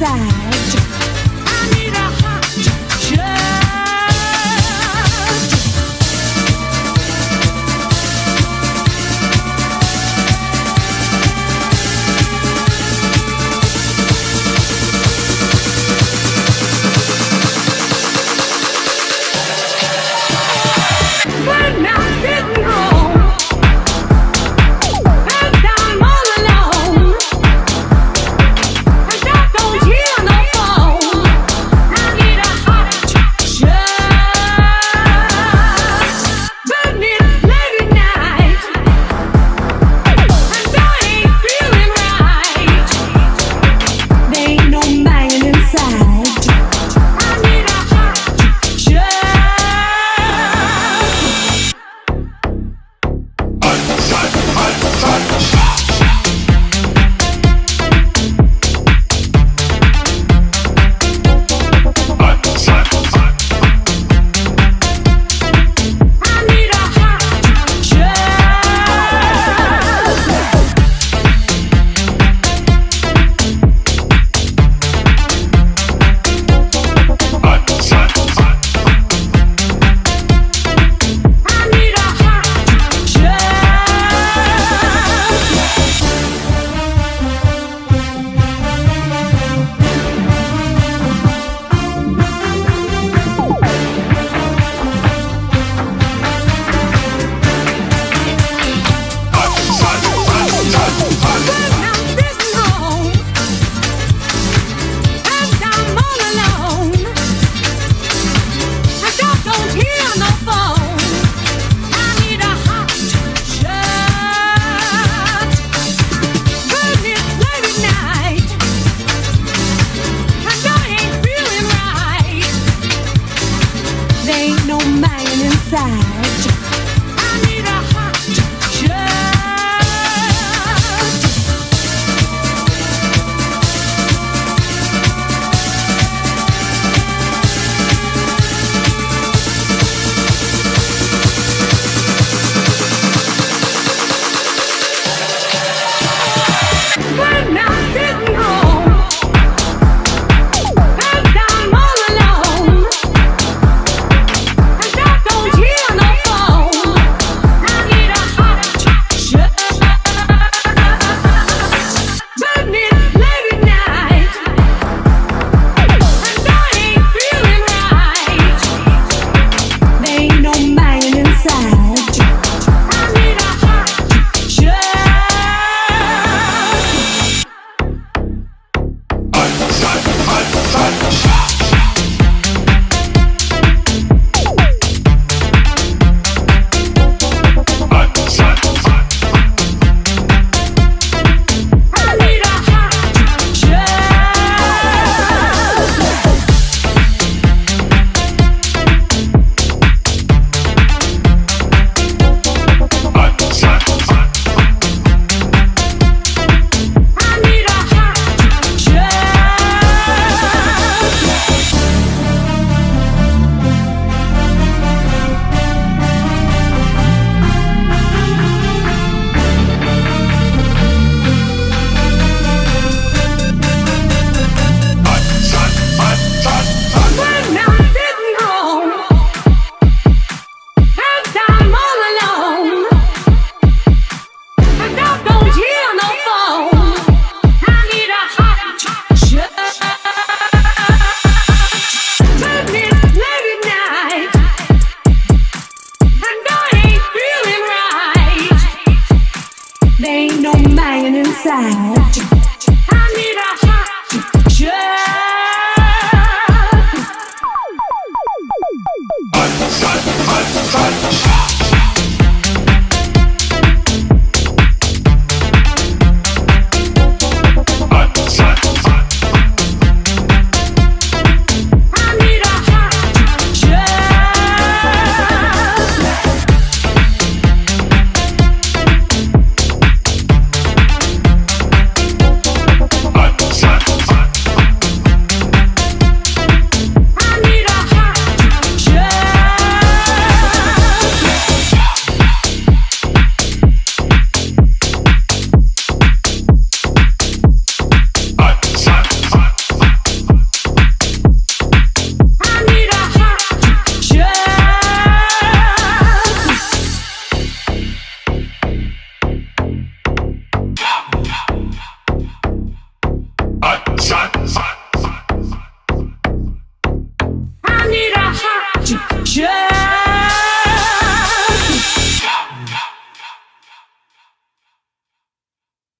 inside. Ain't no man inside.